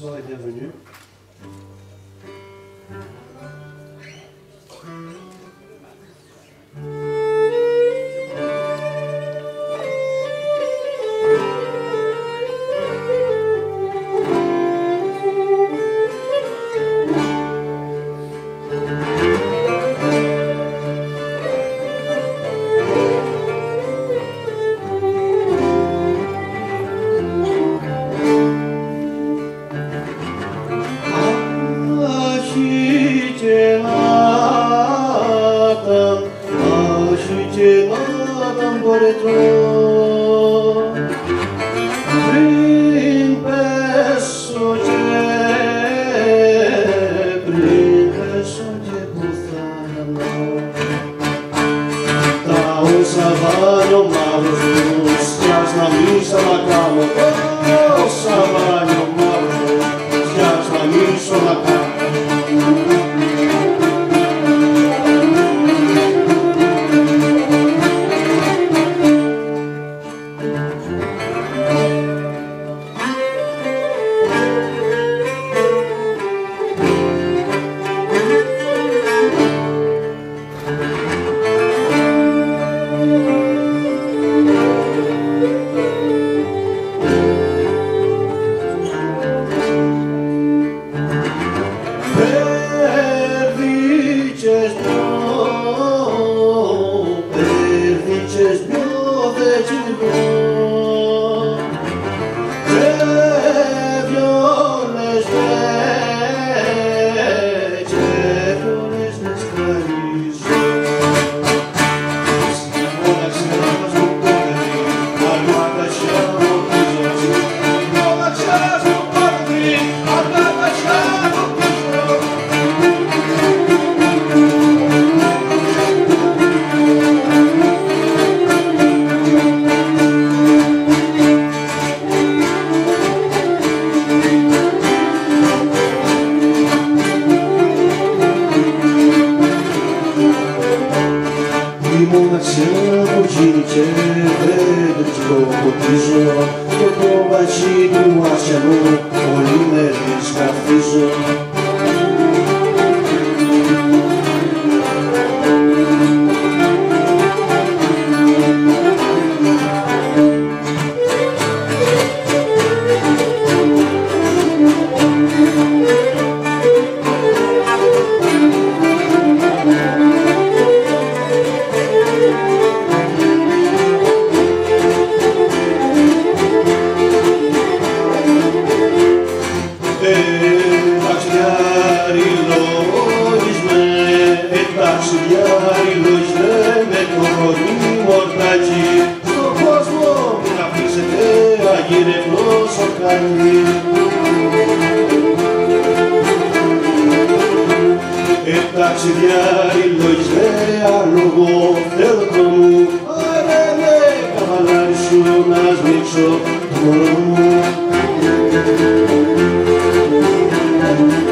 Bonsoir et bienvenue. Celada împărător μοναξιά που γίνει και δεν βρίσκω ποτίζω και το βαζί του ασιανού όλη μέρες καθίζω διάριλος με Εντάξει διάριλος με το χρονί μορτάκι κόσμο μην αφήσετε αγυρευνός καλή. Εντάξει διάριλος με άλογο θέλκο μου Άρε με καβαλάρι σου να σμίξω το μωρό μου Thank you.